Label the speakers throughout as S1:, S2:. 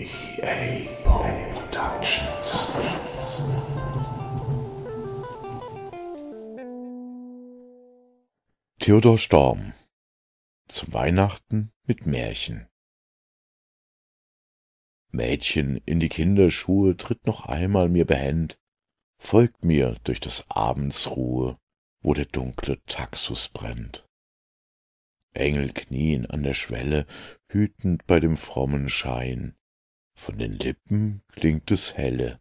S1: EA Productions. Theodor Storm Zum Weihnachten mit Märchen Mädchen in die Kinderschuhe tritt noch einmal mir behend, folgt mir durch des Abends Ruhe, wo der dunkle Taxus brennt. Engel knien an der Schwelle, hütend bei dem frommen Schein, von den Lippen klingt es helle,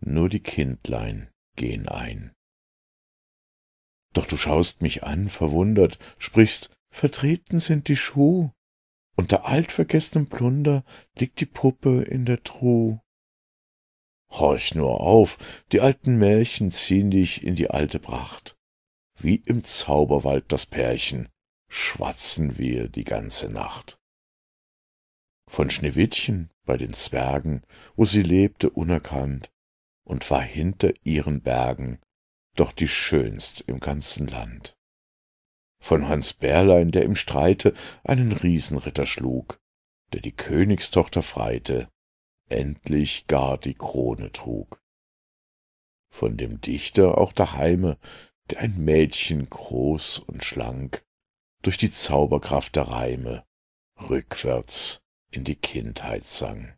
S1: nur die Kindlein gehen ein. Doch du schaust mich an, verwundert, sprichst, vertreten sind die Schuh, unter altvergessenem Plunder liegt die Puppe in der Truh. Horch nur auf, die alten Märchen ziehen dich in die alte Pracht. Wie im Zauberwald das Pärchen, schwatzen wir die ganze Nacht. Von Schneewittchen bei den Zwergen, wo sie lebte unerkannt und war hinter ihren Bergen doch die schönst im ganzen Land. Von Hans Bärlein, der im Streite einen Riesenritter schlug, der die Königstochter freite, endlich gar die Krone trug. Von dem Dichter auch daheime, der ein Mädchen groß und schlank durch die Zauberkraft der Reime rückwärts in die Kindheit sang.